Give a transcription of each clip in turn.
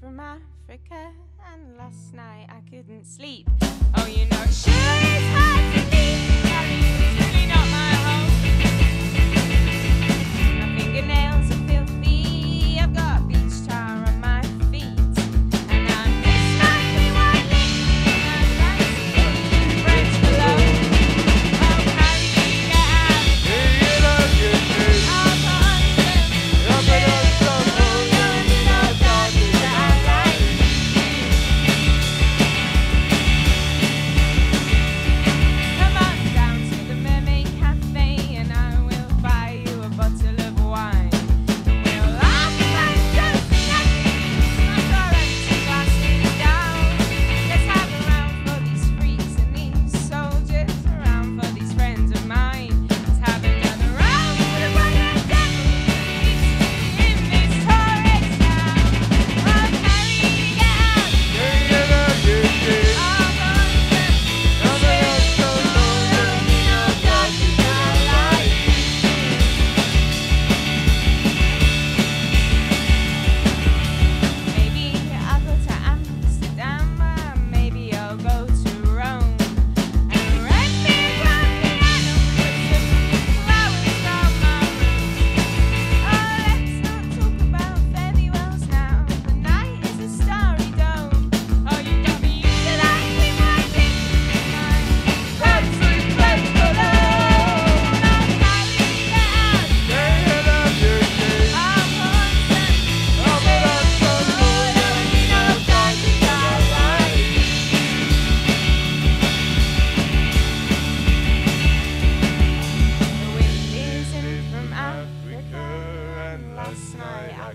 from Africa, and last night I couldn't sleep. Oh, you know.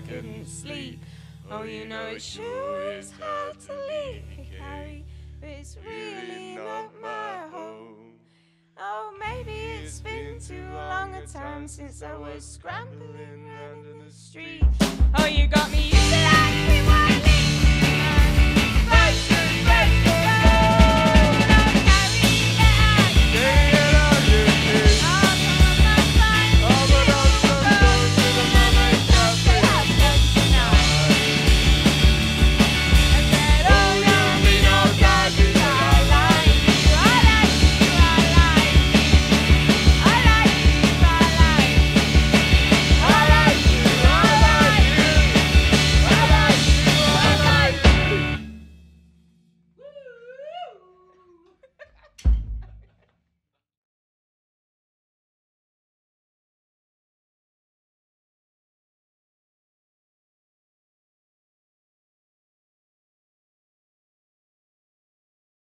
couldn't sleep. Oh, you know it sure is hard to leave Hikari. It's really not my home. Oh, maybe it's been too long a time since I was scrambling under the street.